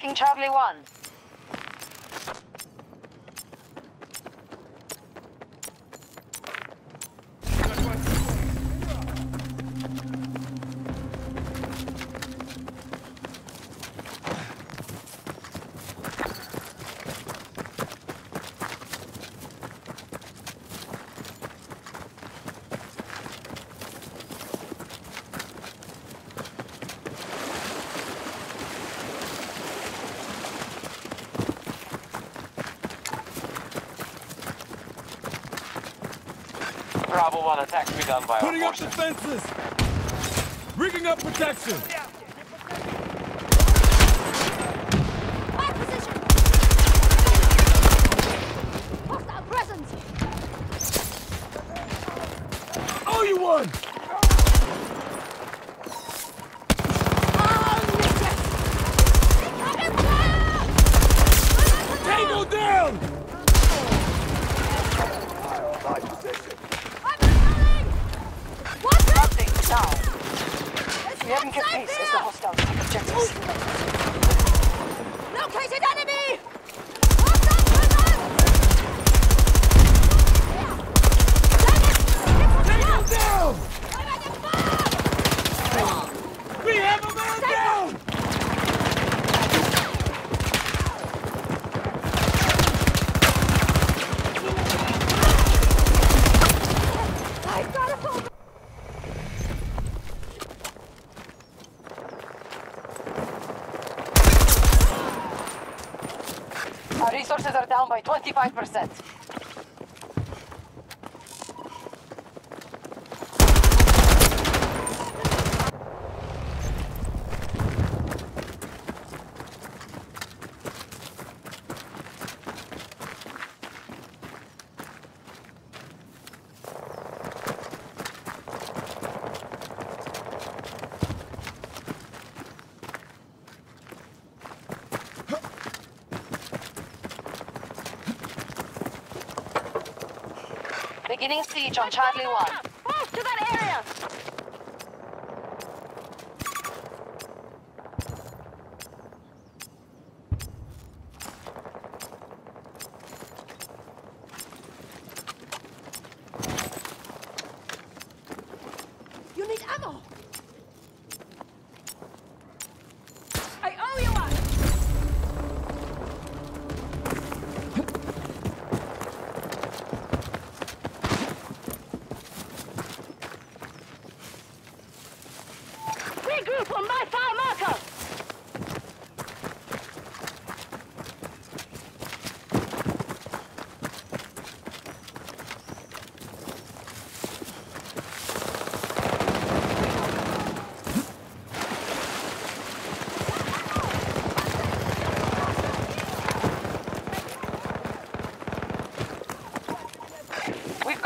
attacking Charlie 1. Bravo 1 attack begun by our Putting up defenses! Rigging up protection! Objectives. Resources are down by 25%. Beginning siege on Charlie 1. Move to that area! You need ammo!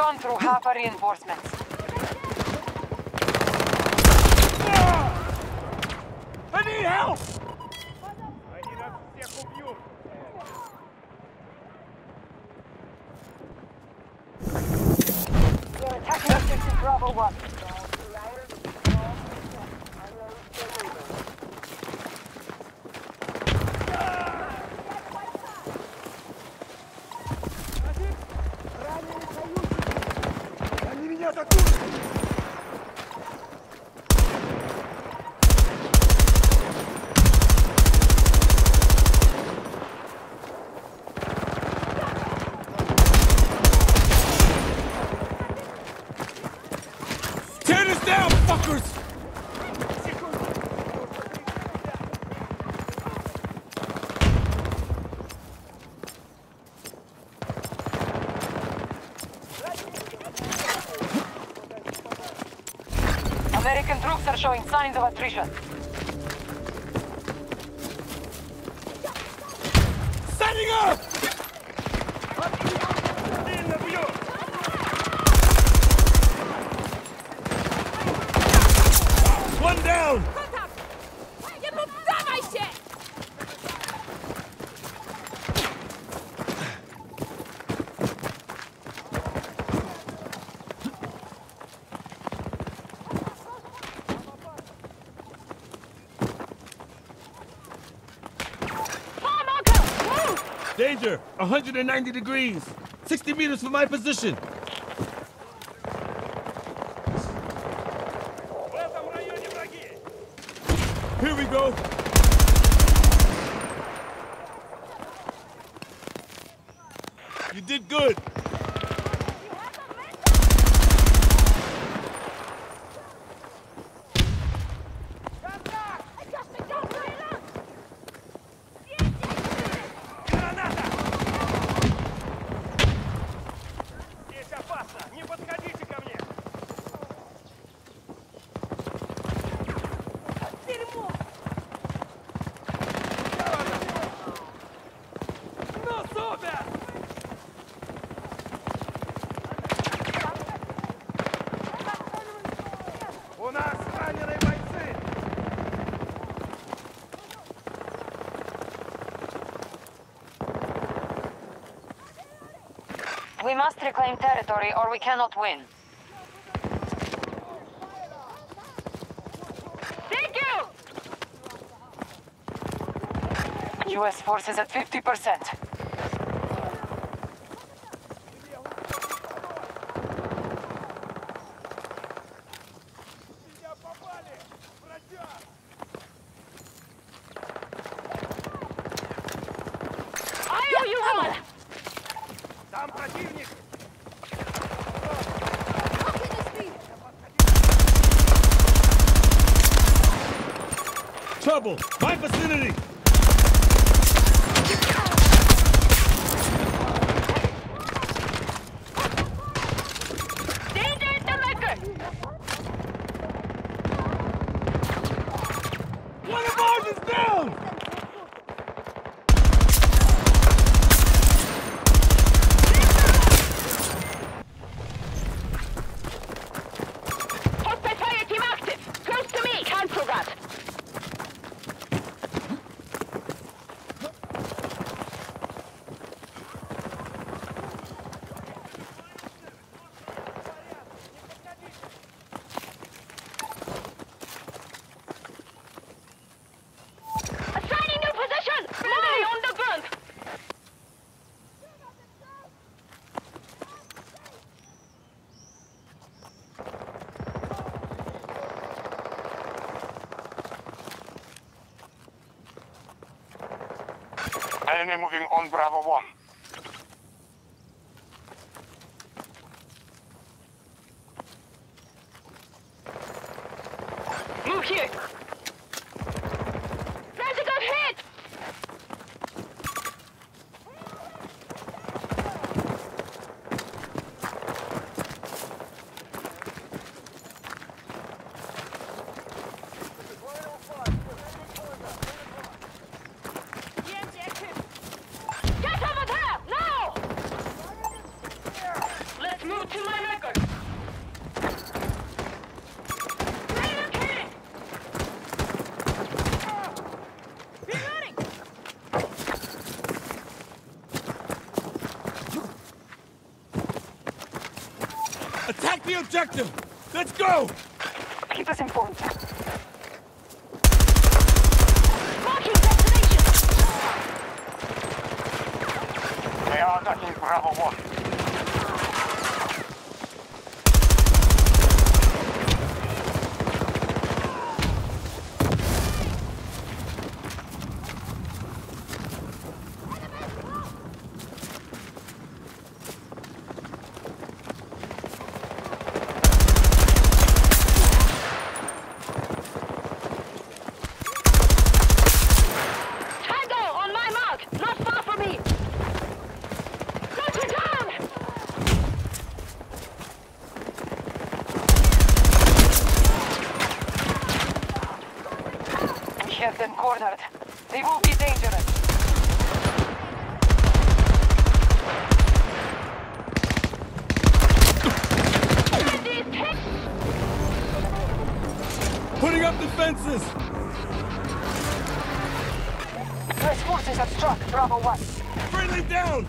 Gone through half our reinforcements. I need help! Attacking objective Bravo 1. American troops are showing signs of attrition. Setting up! One down! Danger! 190 degrees! 60 meters from my position! Here we go! You did good! must reclaim territory or we cannot win. Thank you! U.S. forces at 50%. I owe you one! Там противник! Trouble! My vicinity! Enemy moving on Bravo 1. Move here! There's a good hit! Get over there! Now! Let's move to my record! Relocating! Attack the objective! Let's go! Keep us informed. Marking destination! They are attacking Bravo 1. Tango on my mark! Not far from me! Got you down! We have them cornered. They will be dangerous. Get these hits! Putting up defenses! US forces have struck Bravo 1. Friendly down!